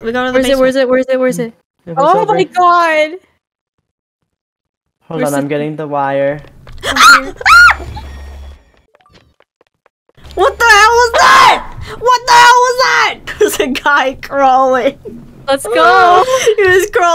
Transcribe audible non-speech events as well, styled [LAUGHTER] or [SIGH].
We go to the Where's it? Where's it? Where's it? Where's hmm. it? Oh over- my god! Hold where's on, the- I'm getting the wire. [LAUGHS] What the hell was that? What the hell was that? [LAUGHS] There's a guy crawling. Let's go! [LAUGHS] He was crawling.